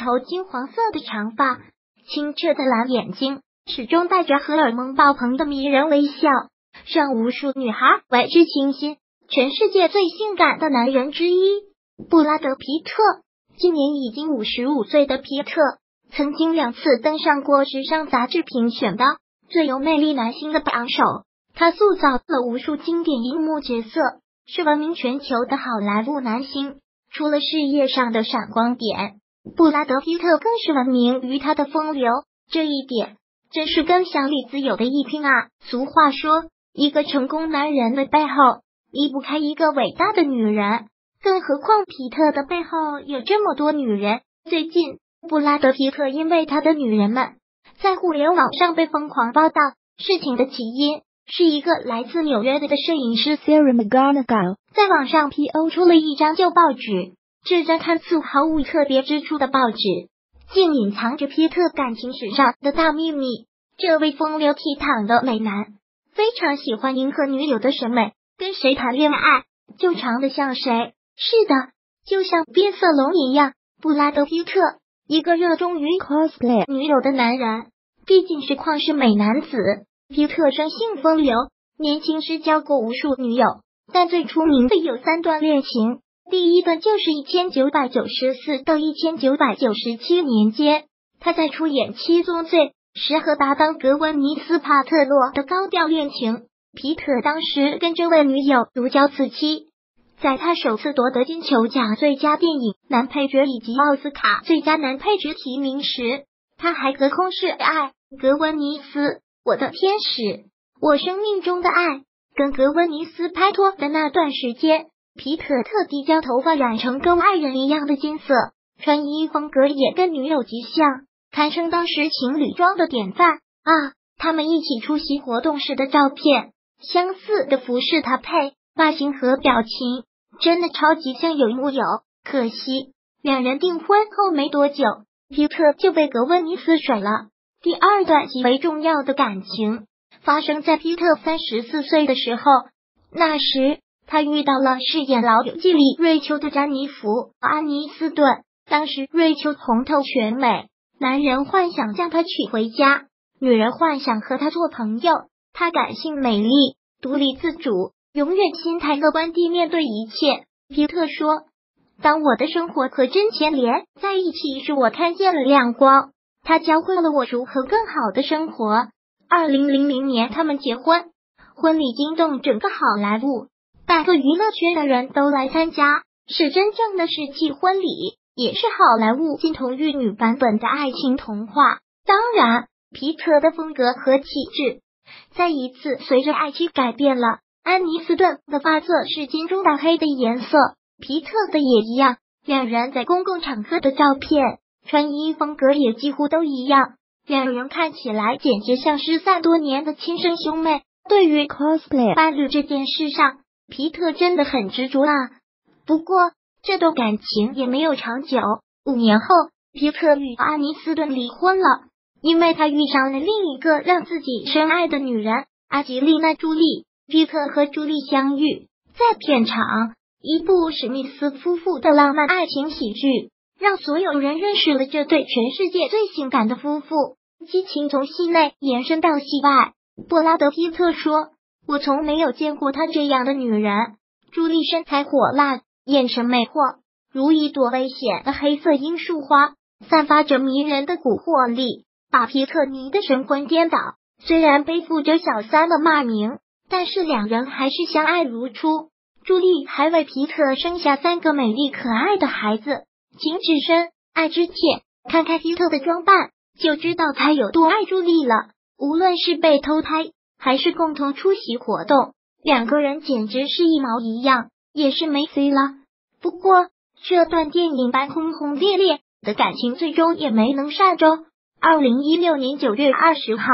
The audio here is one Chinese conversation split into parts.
头金黄色的长发，清澈的蓝眼睛，始终带着荷尔蒙爆棚的迷人微笑，让无数女孩为之倾心。全世界最性感的男人之一，布拉德皮特。今年已经五十五岁的皮特，曾经两次登上过时尚杂志评选的最有魅力男星的榜首。他塑造了无数经典荧幕角色，是闻名全球的好莱坞男星。除了事业上的闪光点，布拉德皮特更是闻名于他的风流。这一点真是跟小李子有的一拼啊！俗话说，一个成功男人的背后离不开一个伟大的女人，更何况皮特的背后有这么多女人。最近，布拉德皮特因为他的女人们在互联网上被疯狂报道，事情的起因。是一个来自纽约的摄影师 Sarah McGonagall 在网上 PO 出了一张旧报纸。这张看似毫无特别之处的报纸，竟隐藏着皮特感情史上的大秘密。这位风流倜傥的美男非常喜欢迎合女友的审美，跟谁谈恋爱就长得像谁。是的，就像变色龙一样。布拉德皮特，一个热衷于 cosplay 女友的男人，毕竟是旷世美男子。皮特生性风流，年轻时交过无数女友，但最出名的有三段恋情。第一段就是一千九百九十四到一千九百九十七年间，他在出演《七宗罪》时和搭档格温尼斯帕特洛的高调恋情。皮特当时跟这位女友如胶似漆，在他首次夺得金球奖最佳电影男配角以及奥斯卡最佳男配角提名时，他还隔空示爱格温尼斯。我的天使，我生命中的爱。跟格温尼斯拍拖的那段时间，皮特特地将头发染成跟爱人一样的金色，穿衣风格也跟女友极像，堪称当时情侣装的典范啊！他们一起出席活动时的照片，相似的服饰搭配、发型和表情，真的超级像有木有。可惜，两人订婚后没多久，皮特就被格温尼斯甩了。第二段极为重要的感情发生在皮特三十四岁的时候，那时他遇到了饰演《老友记》里瑞秋的詹妮弗·阿尼斯顿。当时瑞秋红透全美，男人幻想将她娶回家，女人幻想和他做朋友。她感性美丽，独立自主，永远心态乐观地面对一切。皮特说：“当我的生活和真钱连在一起时，我看见了亮光。”他教会了我如何更好的生活。二零零零年，他们结婚，婚礼惊动整个好莱坞，半个娱乐圈的人都来参加，是真正的世纪婚礼，也是好莱坞金童玉女版本的爱情童话。当然，皮特的风格和气质再一次随着爱情改变了。安妮斯顿的发色是金中带黑的颜色，皮特的也一样。两人在公共场合的照片。穿衣风格也几乎都一样，两人看起来简直像失散多年的亲生兄妹。对于 cosplay 伴侣这件事上，皮特真的很执着啊。不过这段感情也没有长久，五年后，皮特与阿尼斯顿离婚了，因为他遇上了另一个让自己深爱的女人阿吉丽娜·朱莉。皮特和朱莉相遇在片场，一部史密斯夫妇的浪漫爱情喜剧。让所有人认识了这对全世界最性感的夫妇，激情从戏内延伸到戏外。布拉德皮特说：“我从没有见过她这样的女人。”朱莉身材火辣，眼神魅惑，如一朵危险的黑色罂粟花，散发着迷人的蛊惑力，把皮特迷得神魂颠倒。虽然背负着小三的骂名，但是两人还是相爱如初。朱莉还为皮特生下三个美丽可爱的孩子。情至深，爱之切。看看皮特的装扮，就知道他有多爱朱莉了。无论是被偷拍，还是共同出席活动，两个人简直是一毛一样，也是没 C 了。不过，这段电影般轰轰烈烈的感情，最终也没能善终。二零一六年九月二十号，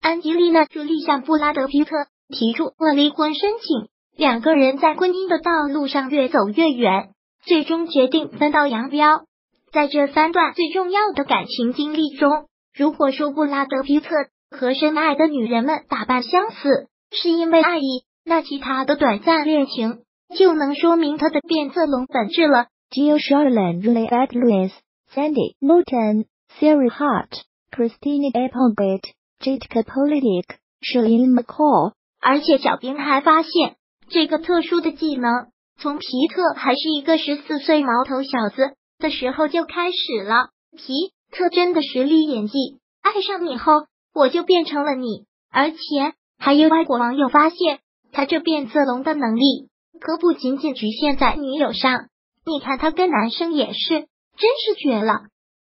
安吉丽娜·朱莉向布拉德·皮特提出了离婚申请，两个人在婚姻的道路上越走越远。最终决定分道扬镳。在这三段最重要的感情经历中，如果说布拉德皮特和深爱的女人们打扮相似，是因为爱意，那其他的短暂恋情就能说明他的变色龙本质了。Jill Charlene Ray Lewis Sandy Norton、Sarah Hart、Christina Applegate、Jitka Politic、Shirley McCall。而且小编还发现，这个特殊的技能从皮特还是一个十四岁毛头小子的时候就开始了。皮特真的实力演技，爱上你后我就变成了你。而且还有外国网友发现，他这变色龙的能力可不仅仅局限在女友上。你看他跟男生也是，真是绝了。